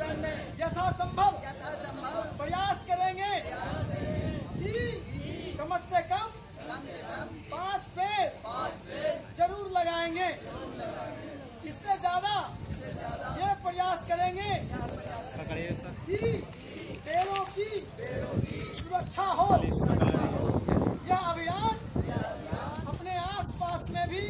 जीवन में यथासंभव प्रयास करेंगे। कि कम से कम कम पेड़ पेड़ ज़रूर लगाएँगे। इससे ज़्यादा ये प्रयास करेंगे। कि पेड़ों की सुरक्षा हो। यह अभियान अपने आसपास में भी